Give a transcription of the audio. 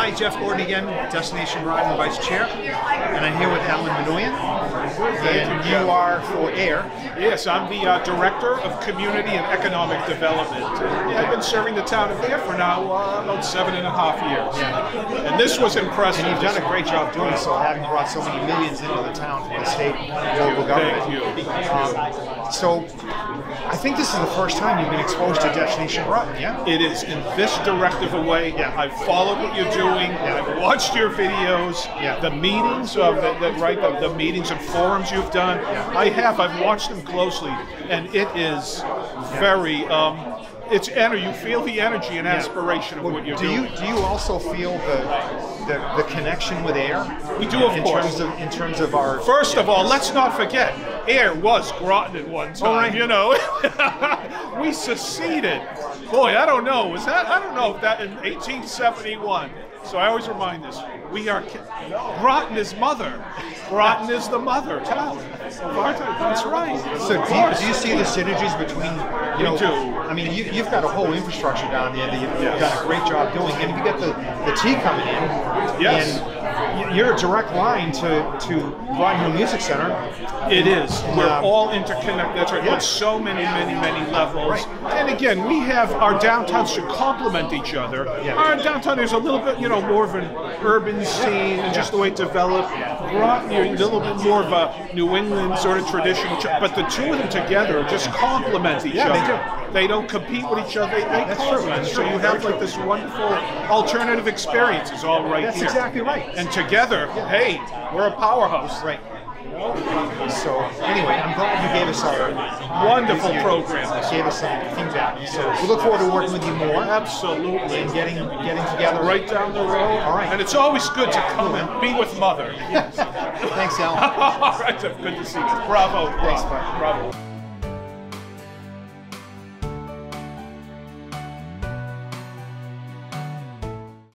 Hi, Jeff Gordon again, Destination Groton Vice Chair, and I'm here with Alan Manoian, and you are for Ayer. Yes, I'm the uh, Director of Community and Economic Development. And I've been serving the town of Ayer for now uh, about seven and a half years. And this was impressive. And you've done a great job doing so, having brought so many millions into the town from the state and local government. Thank you. Um, so, I think this is the first time you've been exposed to Destination Run, yeah? It is in this directive a way. Yeah. I've followed what you're doing. Yeah. I've watched your videos. Yeah. The meetings of the, the right the, the meetings and forums you've done. Yeah. I have. I've watched them closely, and it is very. Um, it's energy. You feel the energy and aspiration of what you're Do doing. you do you also feel the the, the connection with Ayer? We do, of in course. terms of in terms of our First of all, let's not forget, Ayer was Groton at one time. right. You know, we seceded. Boy, I don't know. Was that? I don't know if that in 1871. So I always remind this: we are Groton is mother. Groton is the mother town of our town. That's right. So do you, do you see the synergies between, you know, do. I mean, you, you've got a whole infrastructure down there that you've Yes. done a great job doing, and you got the, the T coming in, Yes. and you're a direct line to, to Hill Music Center. It is. We're Um, all interconnected. That's right. yeah. On so many, many, many levels. Right. And again, we have our downtowns should complement each other. Yeah. Our downtown is a little bit, you know, more of an urban scene and just the way it developed. brought you're a little bit more of a New England sort of traditional. ch- But the two of them together just complement each Yeah, they other. do. They don't compete with each other. They, they complement. So you have like this wonderful alternative experience. experiences all right That's here. exactly right. And together, hey, we're a powerhouse. Right. So anyway, I'm glad you gave us our Wonderful program. you. Gave us some feedback. So we look forward to working with you more Absolutely. and getting getting together. Right down the road. All right. And it's always good to come and be with mother. Thanks, Al. All right, good to see you. Bravo. Bravo. bud. Bravo.